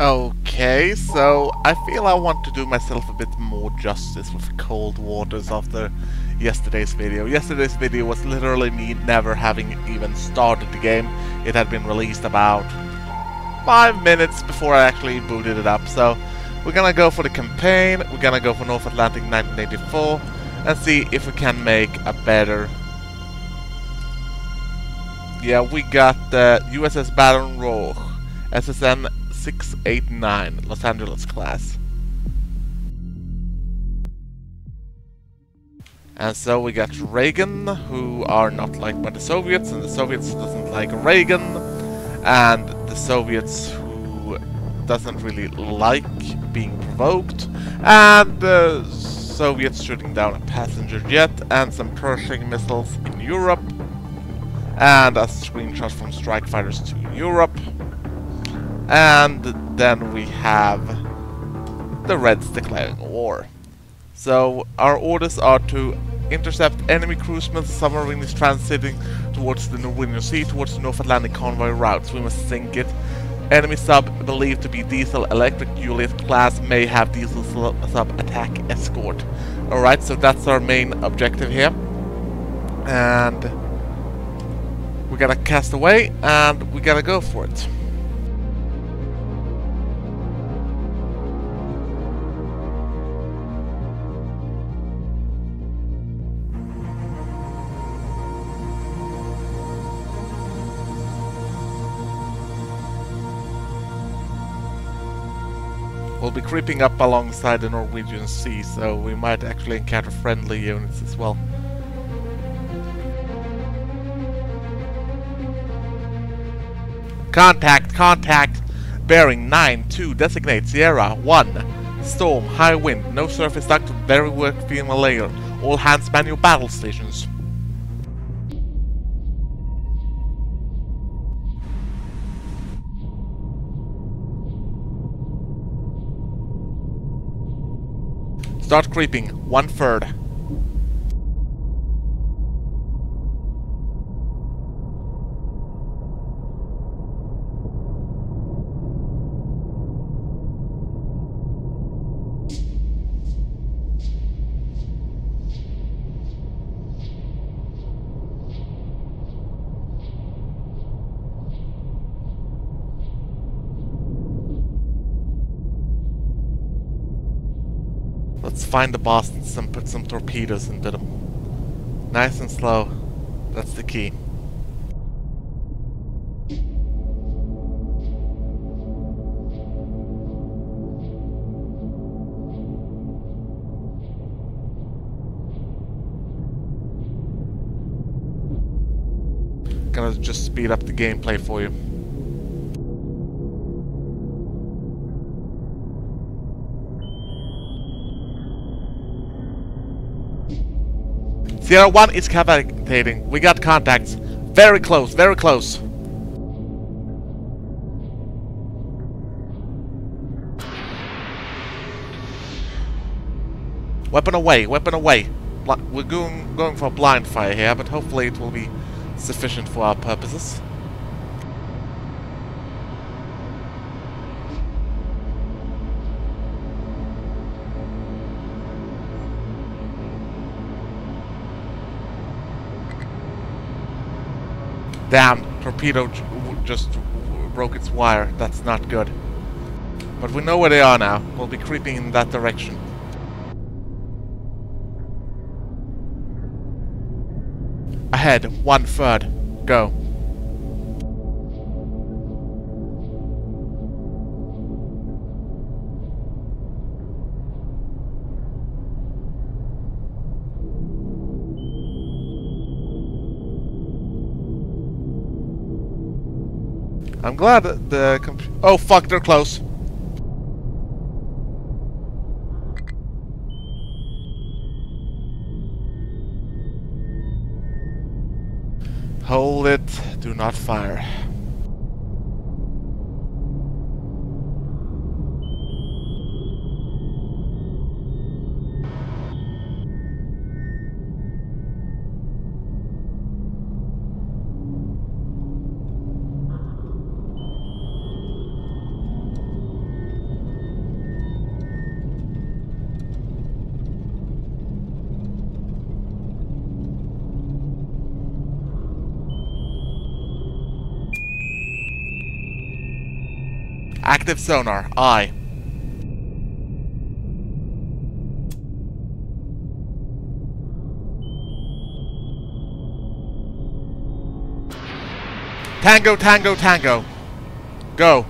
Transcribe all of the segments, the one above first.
Okay, so I feel I want to do myself a bit more justice with Cold Waters after yesterday's video. Yesterday's video was literally me never having even started the game. It had been released about 5 minutes before I actually booted it up, so we're gonna go for the campaign, we're gonna go for North Atlantic 1984, and see if we can make a better... Yeah, we got the USS Baton Rouge, SSN 689 Los Angeles class. And so we got Reagan, who are not liked by the Soviets, and the Soviets doesn't like Reagan, and the Soviets who doesn't really like being provoked, and the Soviets shooting down a passenger jet and some Pershing missiles in Europe, and a screenshot from strike fighters to Europe. And then we have the Reds declaring war. So our orders are to intercept enemy cruise missiles submarines transiting towards the Norwegian Sea, towards the North Atlantic convoy routes. We must sink it. Enemy sub believed to be diesel electric Juliet class may have diesel sub attack escort. Alright, so that's our main objective here. And we gotta cast away and we gotta go for it. We'll be creeping up alongside the Norwegian Sea, so we might actually encounter friendly units as well. Contact, contact! Bearing 9-2, designate Sierra 1. Storm, high wind, no surface duct, very weak thermal layer. All hands manual battle stations. Start creeping. One third. Find the Bostons and put some torpedoes into them. Nice and slow. That's the key. Gonna just speed up the gameplay for you. Sierra 1 is cavitating. We got contacts. Very close, very close. Weapon away, weapon away. We're going, going for blind fire here, but hopefully it will be sufficient for our purposes. Damn, torpedo just broke its wire. That's not good. But we know where they are now. We'll be creeping in that direction. Ahead, one third. Go. I'm glad that the Oh fuck, they're close. Hold it, do not fire. Active sonar, aye. Tango, tango, tango. Go.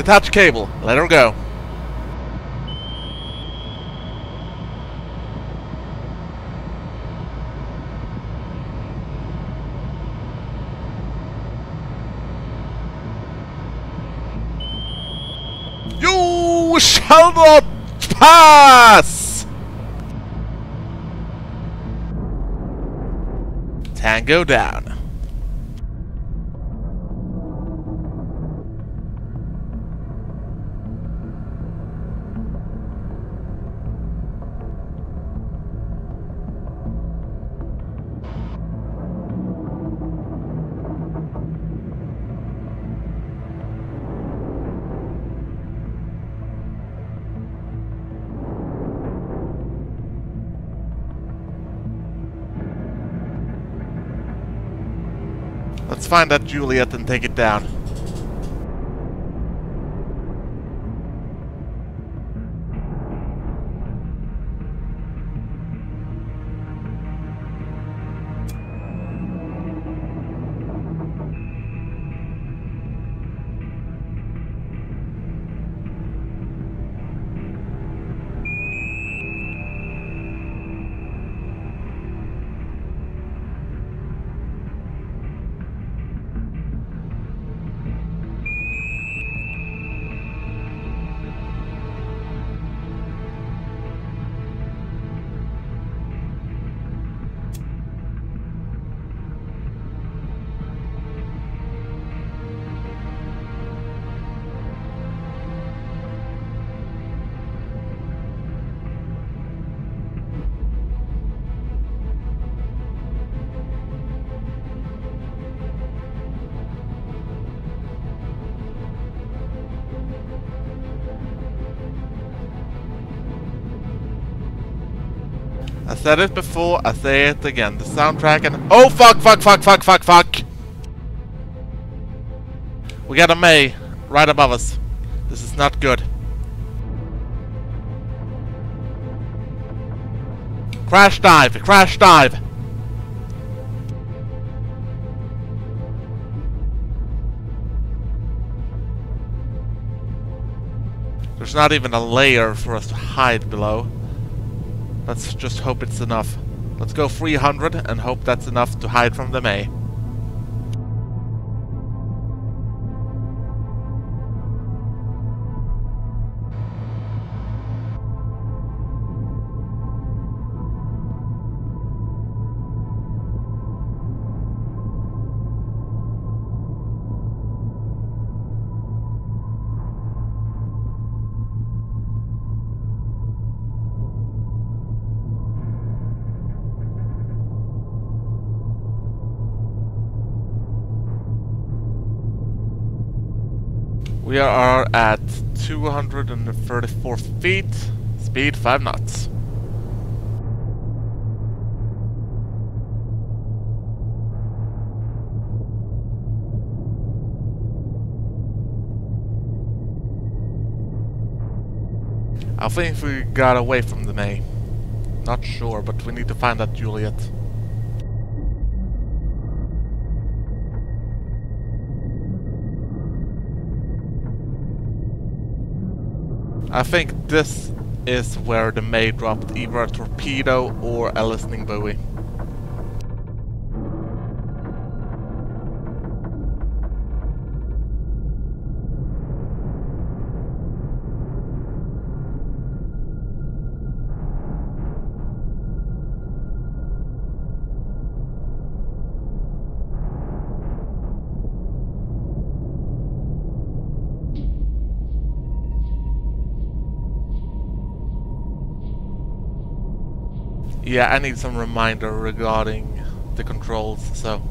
Detach cable. Let her go. You shall not pass! Tango down. Find that Juliet and take it down. Said it before, I say it again. The soundtrack and... Oh, fuck, fuck, fuck, fuck, fuck, fuck! We got a May right above us. This is not good. Crash dive, crash dive! There's not even a layer for us to hide below. Let's just hope it's enough. Let's go 300 and hope that's enough to hide from the May. We are at 234 feet, speed 5 knots. I think we got away from the May. Not sure, but we need to find that Juliet. I think this is where the May dropped either a torpedo or a listening buoy. Yeah, I need some reminder regarding the controls, so...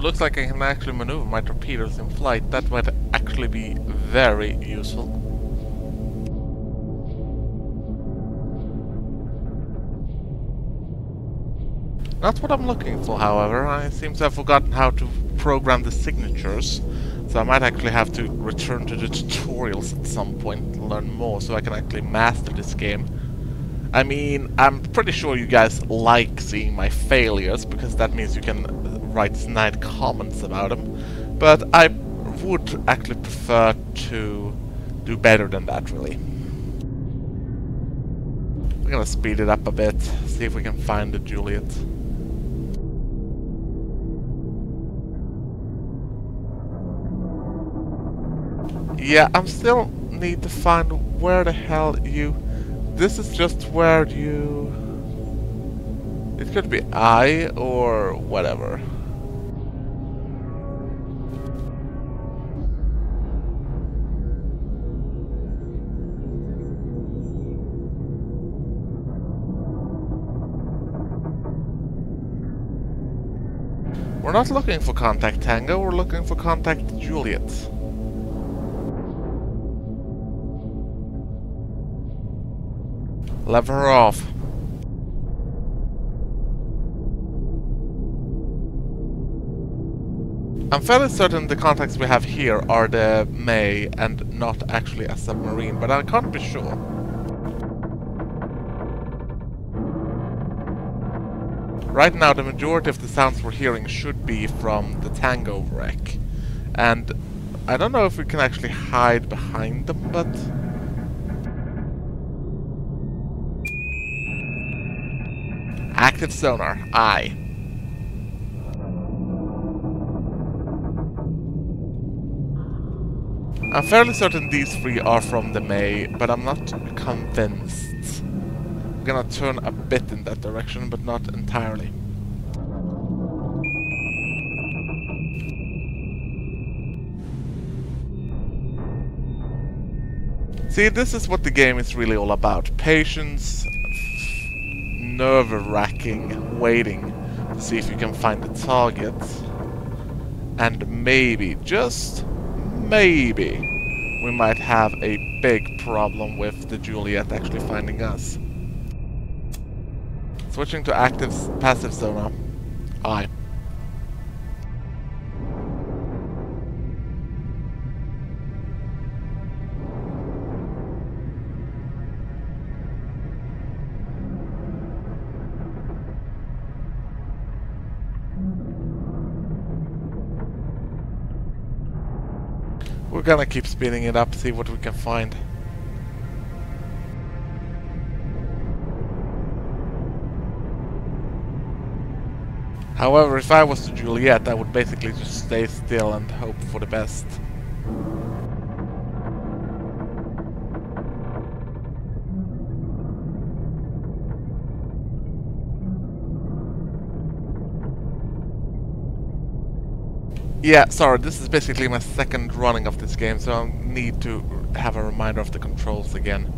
Ooh, looks like I can actually maneuver my torpedoes in flight. That might actually be very useful. Not what I'm looking for, however. I seem to have forgotten how to program the signatures. So I might actually have to return to the tutorials at some point to learn more so I can actually master this game. I mean, I'm pretty sure you guys like seeing my failures, because that means you can write snide comments about them. But I would actually prefer to do better than that, really. We're gonna speed it up a bit, see if we can find the Juliet. Yeah, I'm still need to find where the hell you... This is just where you... It could be I or whatever. We're not looking for contact Tango, we're looking for contact Juliet. Lever her off. I'm fairly certain the contacts we have here are the May and not actually a submarine, but I can't be sure. Right now the majority of the sounds we're hearing should be from the Tango wreck. And I don't know if we can actually hide behind them, but... Active sonar, aye. I'm fairly certain these three are from the May, but I'm not convinced. I'm gonna turn a bit in that direction, but not entirely. See, this is what the game is really all about. Patience, nerve-wracking waiting to see if you can find the target. And maybe, just maybe, we might have a big problem with the Juliet actually finding us. Switching to active passive sonar. Aye. We're gonna keep speeding it up, see what we can find. However, if I was to Juliet, I would basically just stay still and hope for the best. Yeah, sorry, this is basically my second running of this game, so I need to have a reminder of the controls again.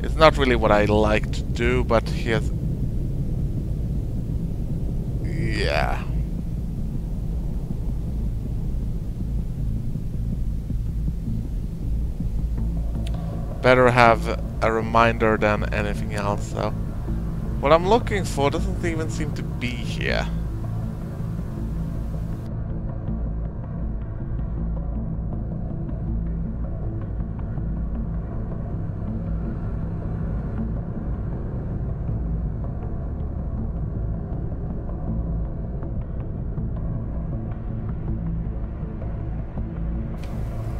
It's not really what I like to do, but here's... Yeah. Better have a reminder than anything else, though. What I'm looking for doesn't even seem to be here.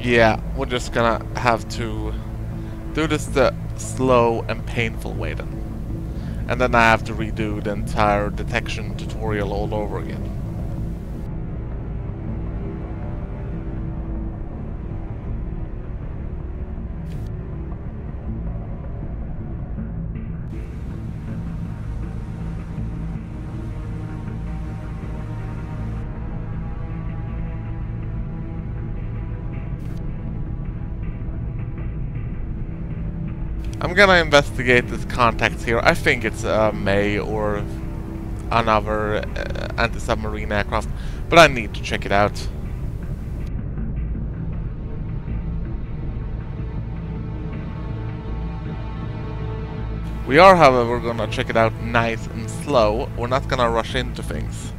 Yeah, we're just gonna have to do this the slow and painful way then. And then I have to redo the entire detection tutorial all over again. Gonna investigate this contact here. I think it's uh, May or another uh, anti-submarine aircraft, but I need to check it out. We are, however, gonna check it out nice and slow. We're not gonna rush into things.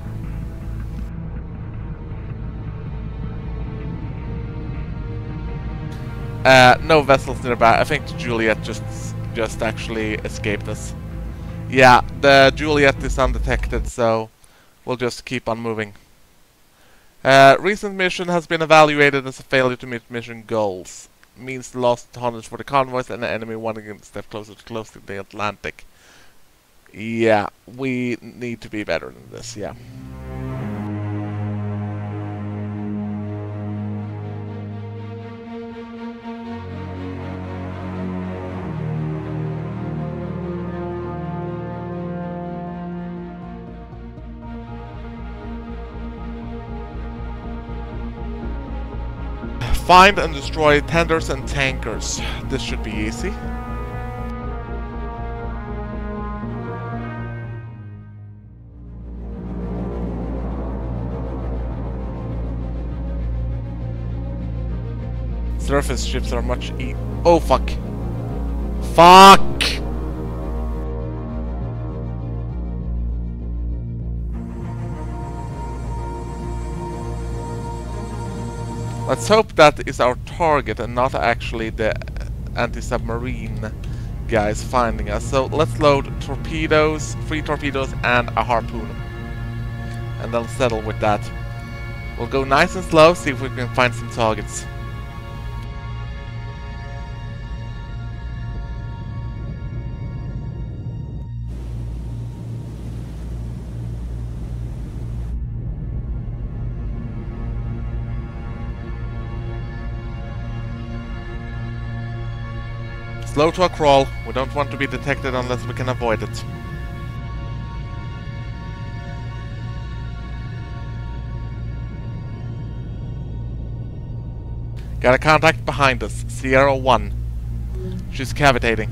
Uh, no vessels nearby. I think the Juliet just just actually escaped us. Yeah, the Juliet is undetected, so we'll just keep on moving. Uh, recent mission has been evaluated as a failure to meet mission goals. Means lost tonnage for the convoys and the enemy wanting to step closer to close to the Atlantic. Yeah, we need to be better than this, yeah. Find and destroy tenders and tankers. This should be easy. Surface ships are much e- Oh fuck. Fuck! Let's hope that is our target and not actually the anti-submarine guys finding us. So let's load torpedoes, three torpedoes and a harpoon. And then settle with that. We'll go nice and slow, see if we can find some targets. Slow to a crawl. We don't want to be detected unless we can avoid it. Got a contact behind us. Sierra 1. She's cavitating.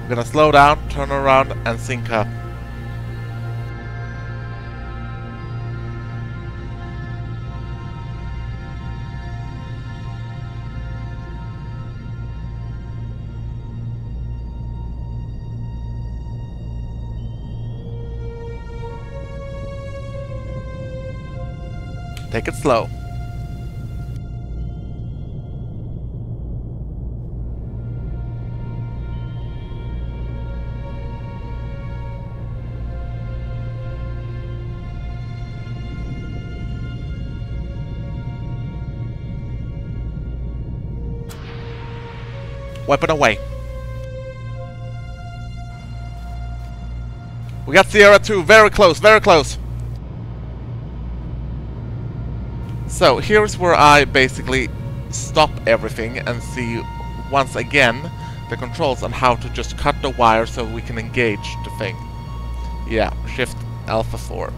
I'm gonna slow down, turn around, and sink her. Take it slow. Weapon away. We got Sierra 2, very close, very close. So here's where I basically stop everything and see once again the controls on how to just cut the wire so we can engage the thing. Yeah, shift alpha 4.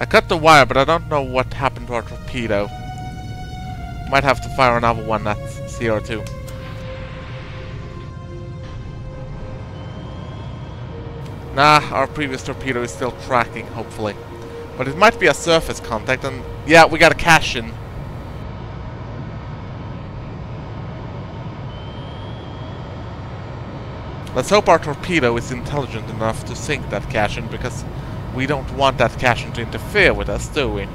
I cut the wire, but I don't know what happened to our torpedo. Might have to fire another one at Sierra 2. Nah, our previous torpedo is still tracking, hopefully. But it might be a surface contact, and yeah, we got a Kashin. Let's hope our torpedo is intelligent enough to sink that Kashin, because we don't want that Kashin to interfere with us, do we?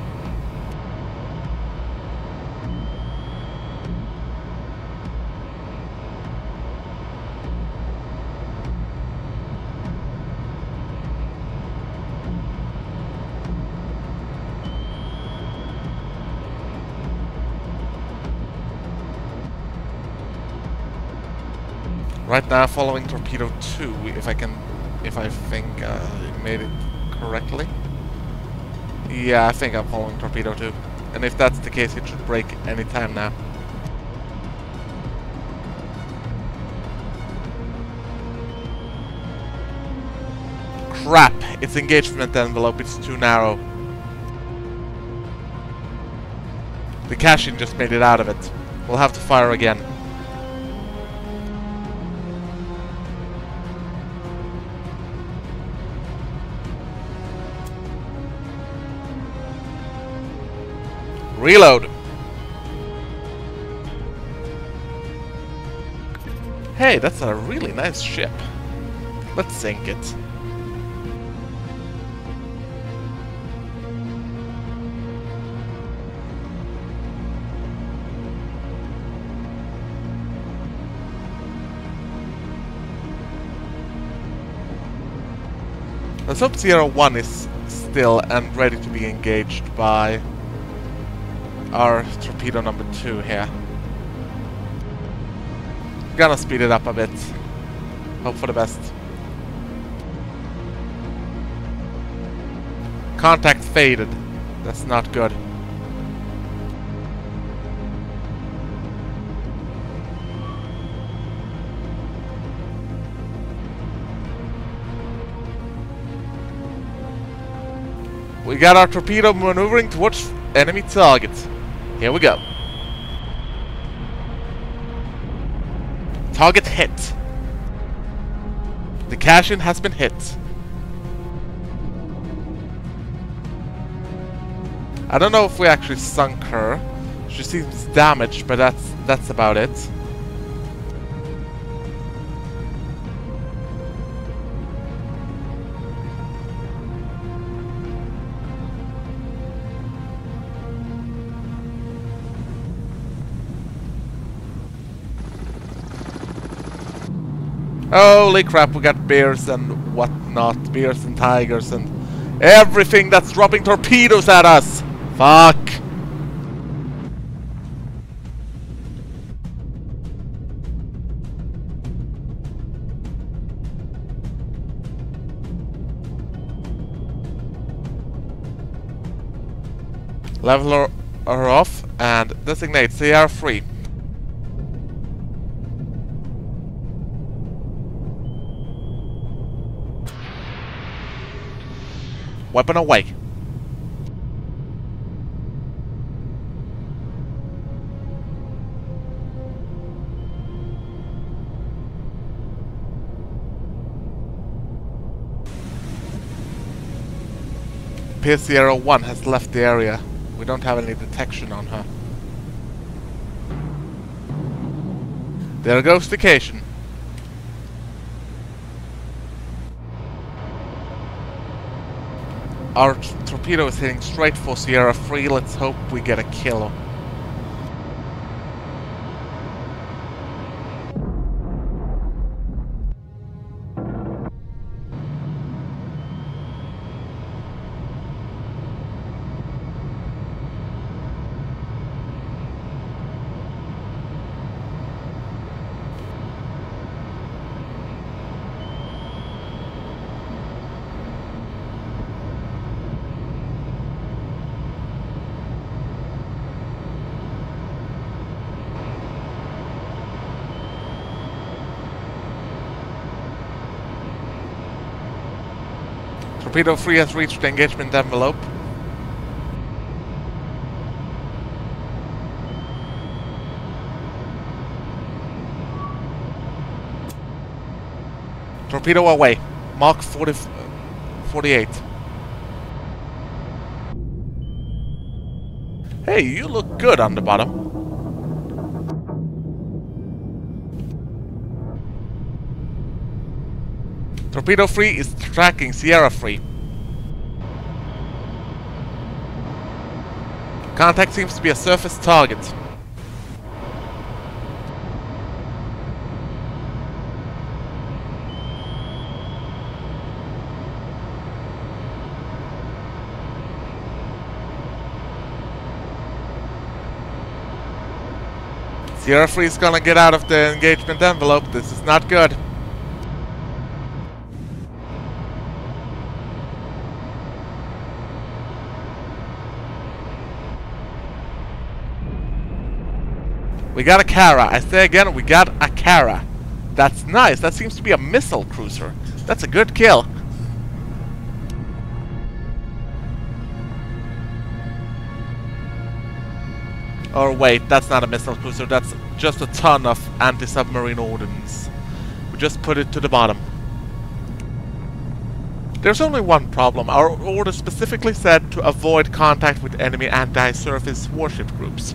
Right now, following torpedo 2, if I can... if I think uh, I made it correctly. Yeah, I think I'm following torpedo 2. And if that's the case, it should break any time now. Crap! Its engagement envelope is too narrow. The Kashin just made it out of it. We'll have to fire again. Reload! Hey, that's a really nice ship. Let's sink it. Let's hope Sierra 1 is still and ready to be engaged by our torpedo number 2 here. Gonna speed it up a bit. Hope for the best. Contact faded. That's not good. We got our torpedo maneuvering towards enemy targets. Here we go. Target hit. The Kashin has been hit. I don't know if we actually sunk her. She seems damaged, but that's that's about it. Holy crap, we got bears and whatnot. Bears and tigers and everything that's dropping torpedoes at us. Fuck. Level her, off and designate Sierra 3. Weapon away. Pierce 1 has left the area. We don't have any detection on her. There goes the Kashin. Our torpedo is heading straight for Sierra 3. Let's hope we get a kill. Torpedo 3 has reached the engagement envelope. Torpedo away. Mark 40, 48. Hey, you look good on the bottom. Torpedo 3 is tracking Sierra 3. Contact seems to be a surface target. Sierra 3 is gonna get out of the engagement envelope. This is not good. We got a Kara. I say again, we got a Kara. That's nice. That seems to be a missile cruiser. That's a good kill. Or wait, that's not a missile cruiser. That's just a ton of anti-submarine ordnance. We just put it to the bottom. There's only one problem. Our order specifically said to avoid contact with enemy anti-surface warship groups.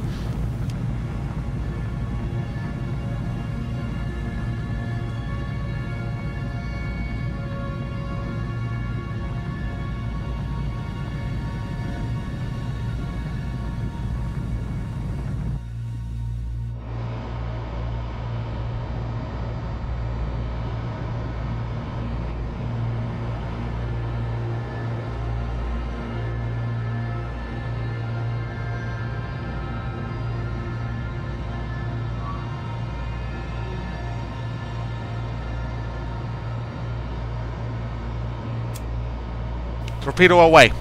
Torpedo away.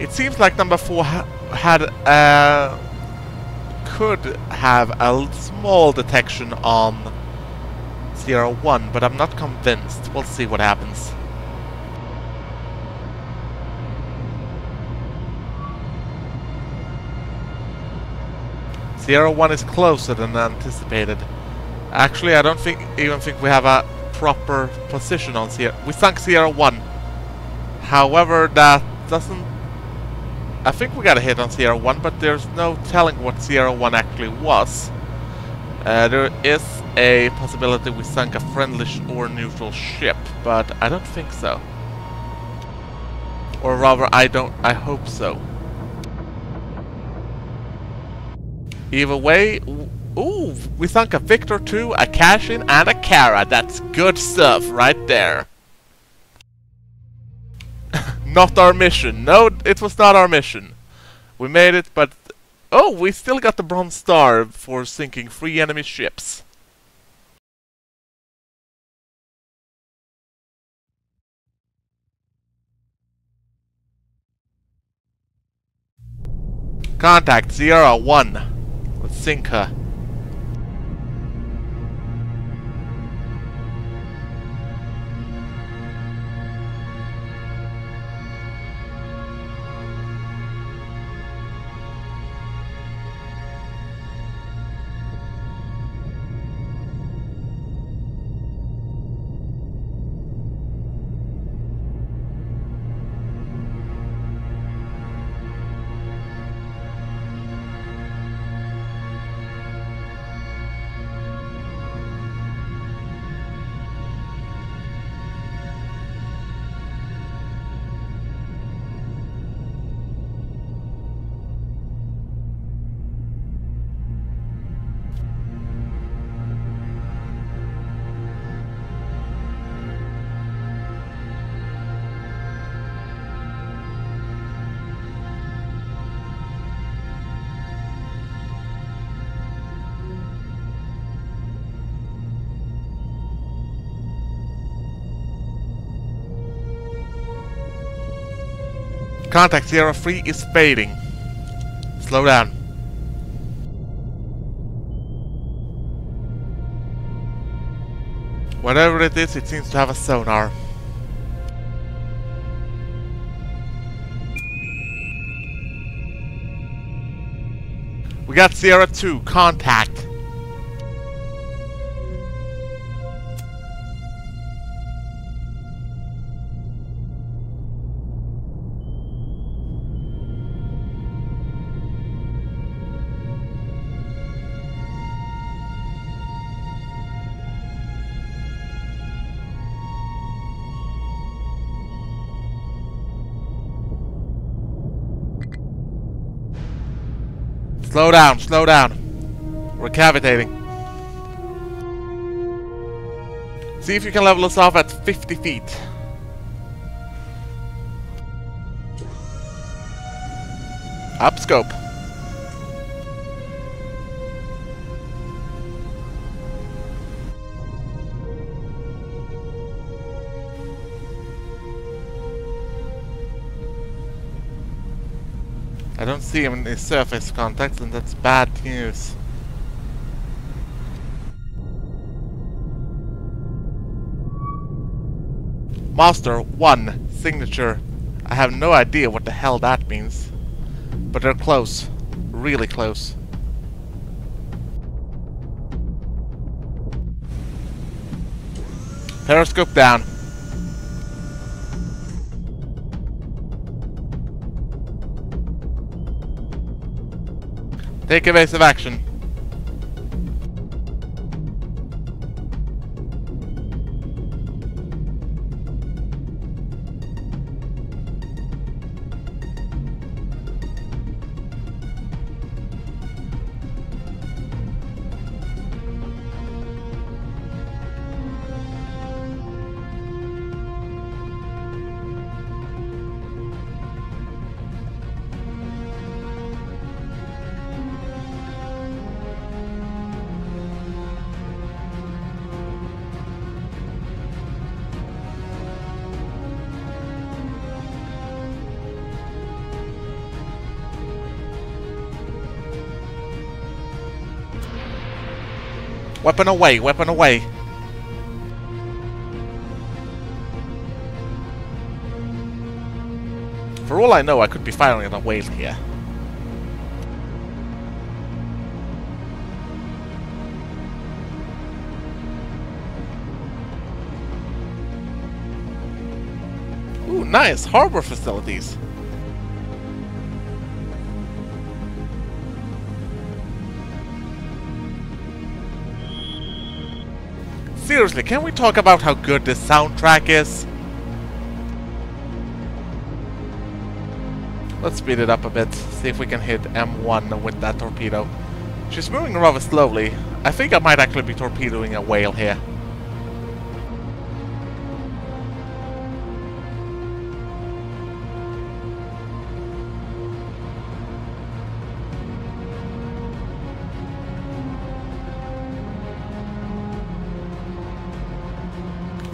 It seems like number four ha had uh, could have a small detection on Sierra 1, but I'm not convinced. We'll see what happens. Sierra 1 is closer than anticipated. Actually, I don't think even think we have a proper position on Sierra. We sunk Sierra 1. However, that doesn't... I think we got a hit on Sierra 1, but there's no telling what Sierra 1 actually was. Uh, there is a possibility we sunk a friendly or neutral ship, but I don't think so. Or rather, I don't... I hope so. Either way, Ooh, we sunk a Victor 2, a Kashin, and a Kara. That's good stuff right there. not our mission. No, it was not our mission. We made it, but... Oh, we still got the Bronze Star for sinking three enemy ships. Contact Sierra 1. Let's sink her. Contact Sierra 3 is fading. Slow down. Whatever it is, it seems to have a sonar. We got Sierra 2, contact. Slow down, slow down. We're cavitating. See if you can level us off at 50 feet. Up scope. I don't see any surface contacts and that's bad news. Master 1 signature. I have no idea what the hell that means. But they're close. Really close. Periscope down. Take evasive action. Weapon away, weapon away. For all I know, I could be firing at a whale here. Ooh, nice! Harbor facilities. Seriously, can we talk about how good this soundtrack is? Let's speed it up a bit, see if we can hit M1 with that torpedo. She's moving rather slowly. I think I might actually be torpedoing a whale here.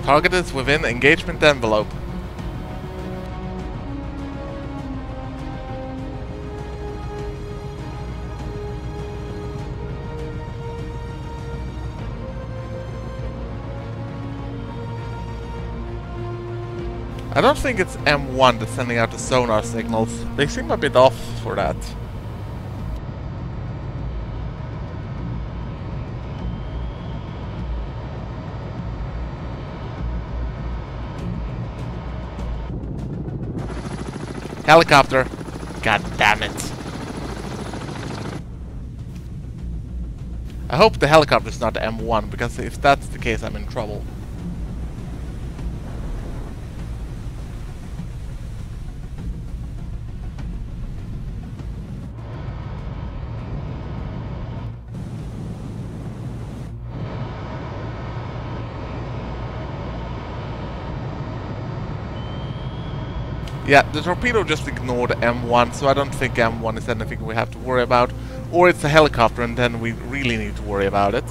Target is within engagement envelope. I don't think it's M1 that's sending out the sonar signals. They seem a bit off for that. Helicopter. God damn it. I hope the helicopter is not the M1, because if that's the case, I'm in trouble. Yeah, the torpedo just ignored M1, so I don't think M1 is anything we have to worry about. Or it's a helicopter, and then we really need to worry about it.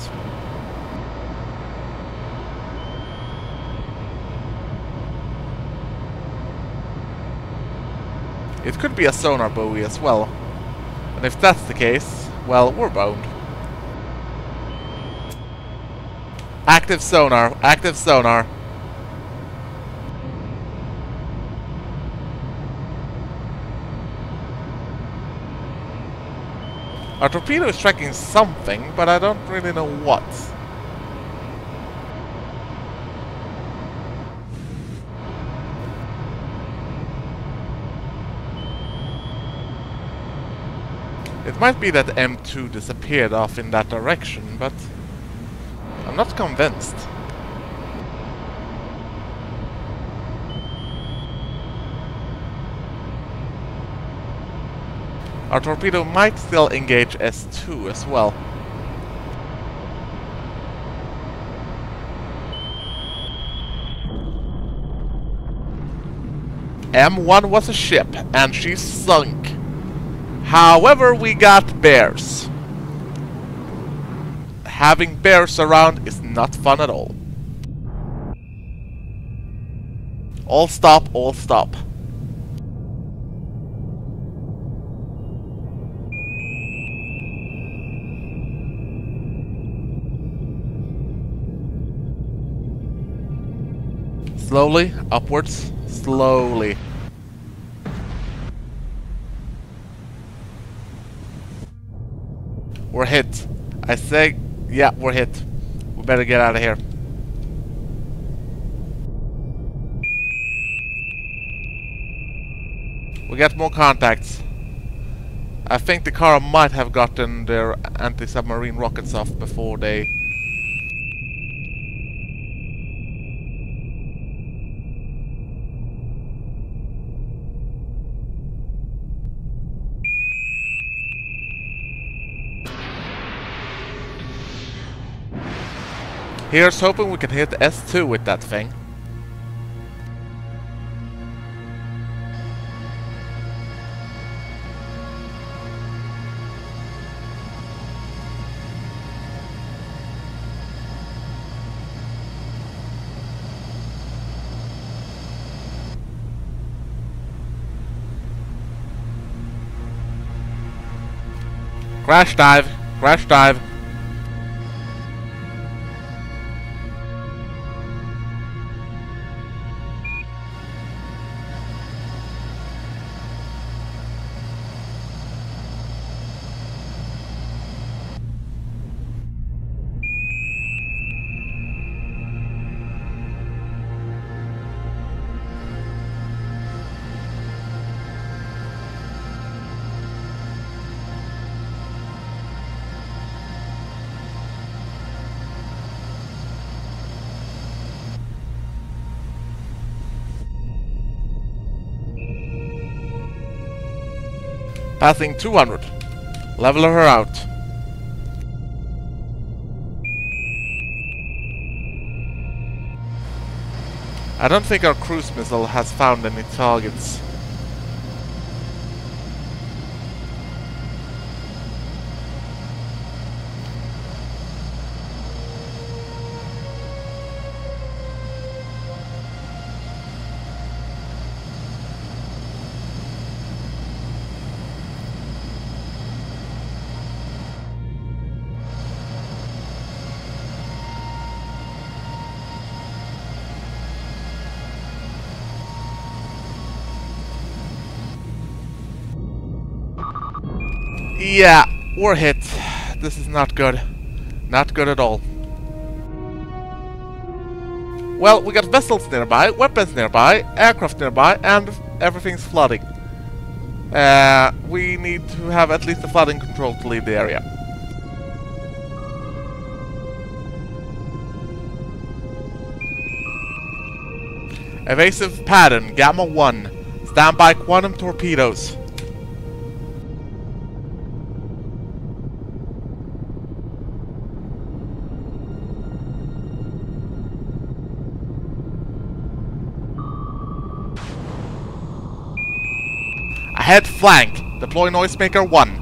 It could be a sonar buoy as well. And if that's the case, well, we're boned. Active sonar, active sonar. Our torpedo is tracking something, but I don't really know what. It might be that M2 disappeared off in that direction, but I'm not convinced. Our torpedo might still engage S2 as well. M1 was a ship, and she sunk. However, we got bears. Having bears around is not fun at all. All stop, all stop. Slowly, upwards, slowly. We're hit. I say, yeah, we're hit. We better get out of here. We get more contacts. I think the Kara might have gotten their anti-submarine rockets off before they... Here's hoping we can hit S2 with that thing. Crash dive! Crash dive! Passing 200. Level her out. I don't think our cruise missile has found any targets. Yeah, we're hit. This is not good. Not good at all. Well, we got vessels nearby, weapons nearby, aircraft nearby, and everything's flooding. Uh, we need to have at least a flooding control to leave the area. Evasive pattern, Gamma 1. Standby quantum torpedoes. Ahead flank. Deploy Noisemaker 1.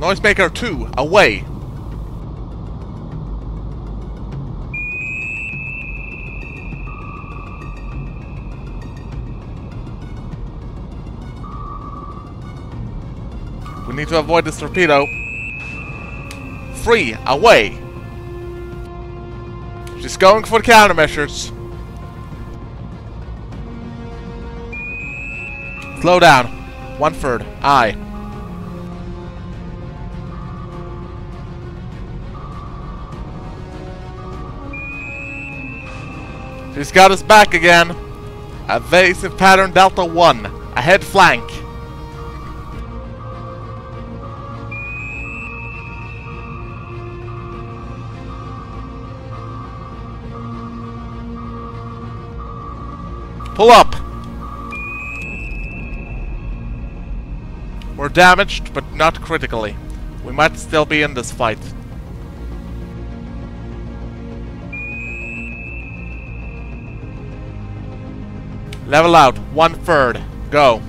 Noisemaker 2, away! To avoid this torpedo. Free, away! She's going for countermeasures. Slow down. One third. Aye. She's got us back again. Evasive pattern Delta 1. Ahead flank. Pull up! We're damaged, but not critically. We might still be in this fight. Level out, one third. Go.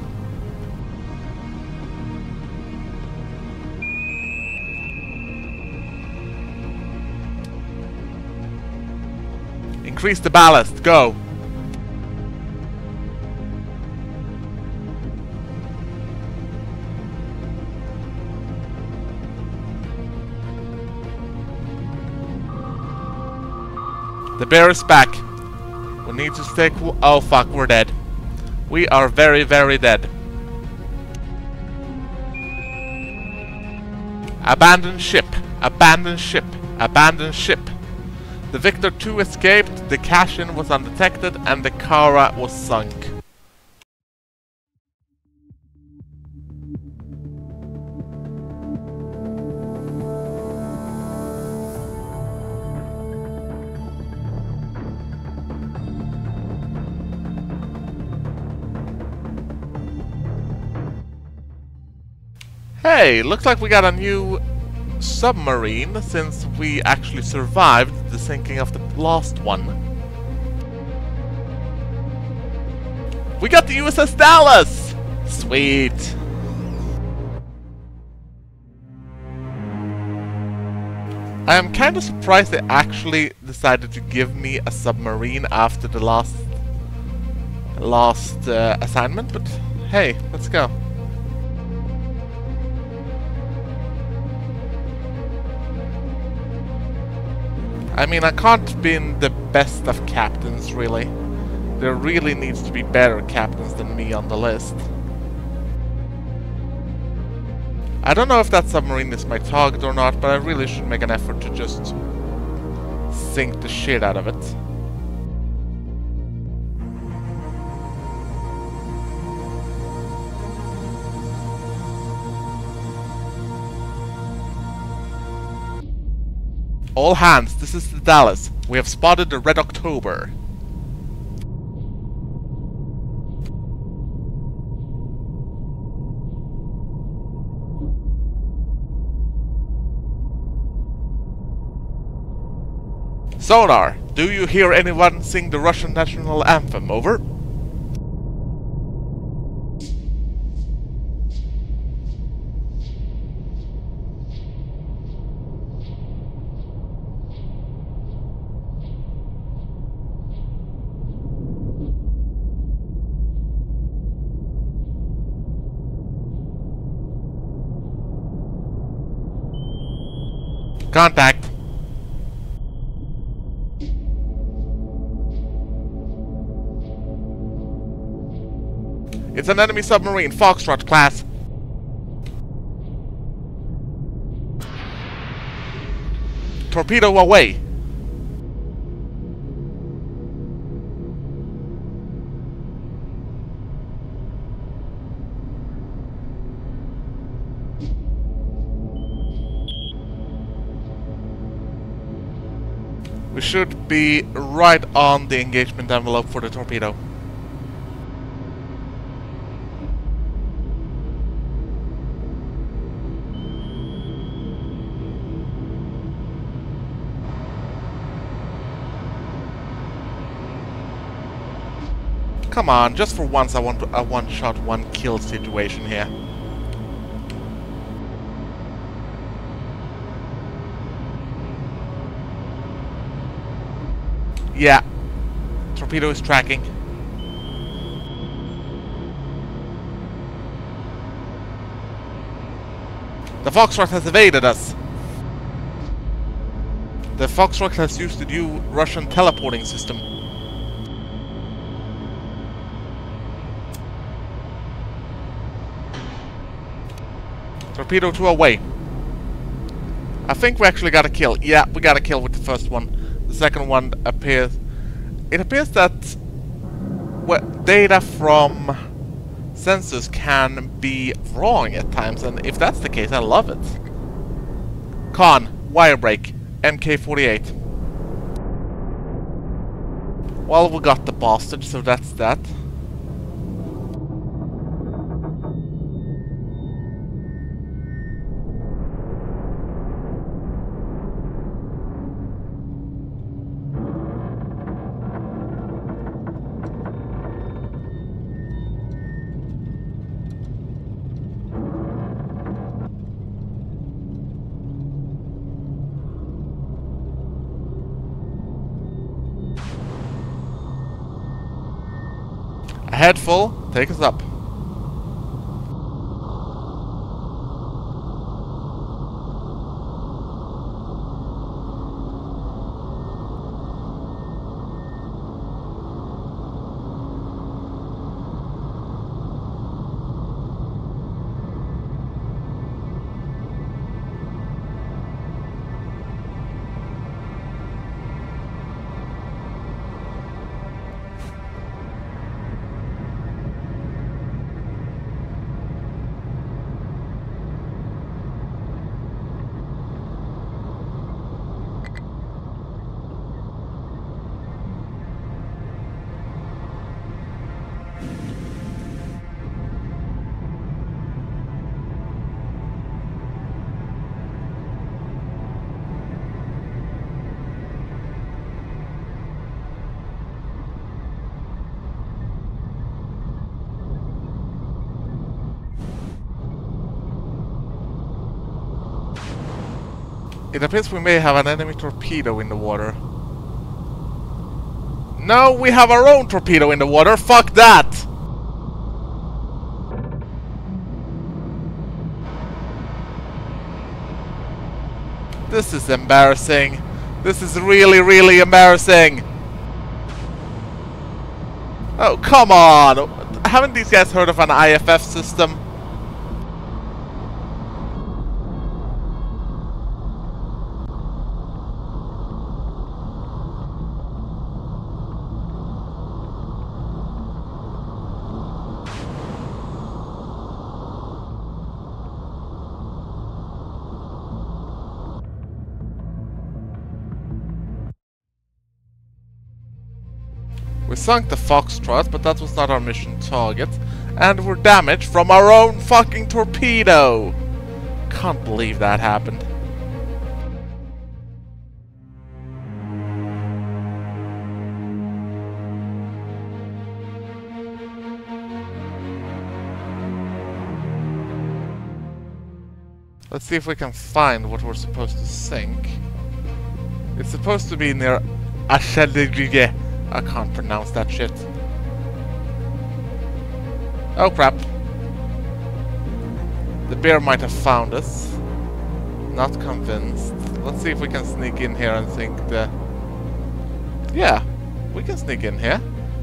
Increase the ballast, go. The bear is back. We need to cool. Oh fuck, we're dead. We are very, very dead. Abandon ship. Abandon ship. Abandon ship. The Victor 2 escaped, the Kashin was undetected, and the Kara was sunk. Hey, looks like we got a new submarine since we actually survived the sinking of the last one. We got the USS Dallas! Sweet! I am kind of surprised they actually decided to give me a submarine after the last last uh, assignment, but hey, let's go. I mean, I can't be in the best of captains, really. There really needs to be better captains than me on the list. I don't know if that submarine is my target or not, but I really should make an effort to just sink the shit out of it. All hands, this is the Dallas. We have spotted the Red October. Sonar, do you hear anyone sing the Russian national anthem? Over. Contact. It's an enemy submarine, Foxtrot class. Torpedo away. We should be right on the engagement envelope for the torpedo. Come on, just for once I want a one-shot, one-kill situation here. Yeah. Torpedo is tracking. The Foxtrot has evaded us. The Foxtrot has used the new Russian teleporting system. Torpedo 2 away. I think we actually got a kill. Yeah, we got a kill with the first one. The second one appears it appears that data from sensors can be wrong at times, and if that's the case, I love it. Con, wire break, MK48. Well, we got the bastard, so that's that. Take us up. It appears we may have an enemy torpedo in the water. No, we have our own torpedo in the water. Fuck that! This is embarrassing. This is really, really embarrassing. Oh, come on! Haven't these guys heard of an IFF system? Sunk the Foxtrot, but that was not our mission target. And we're damaged from our own fucking torpedo! Can't believe that happened. Let's see if we can find what we're supposed to sink. It's supposed to be near Acheligige. I can't pronounce that shit. Oh crap. The bear might have found us. Not convinced. Let's see if we can sneak in here and think the... Yeah, we can sneak in here.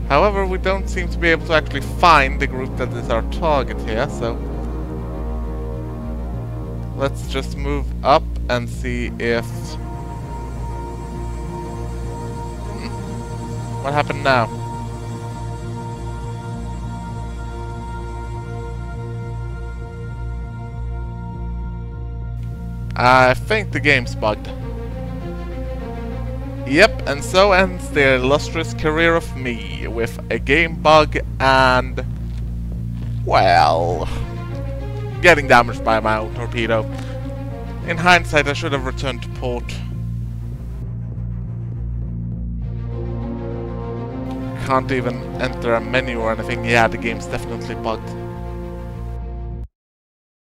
However, we don't seem to be able to actually find the group that is our target here, so... Let's just move up and see if... What happened now? I think the game's bugged. Yep, and so ends the illustrious career of me, with a game bug and... Well... Getting damaged by my own torpedo. In hindsight, I should have returned to port. Can't even enter a menu or anything. Yeah, the game's definitely bugged.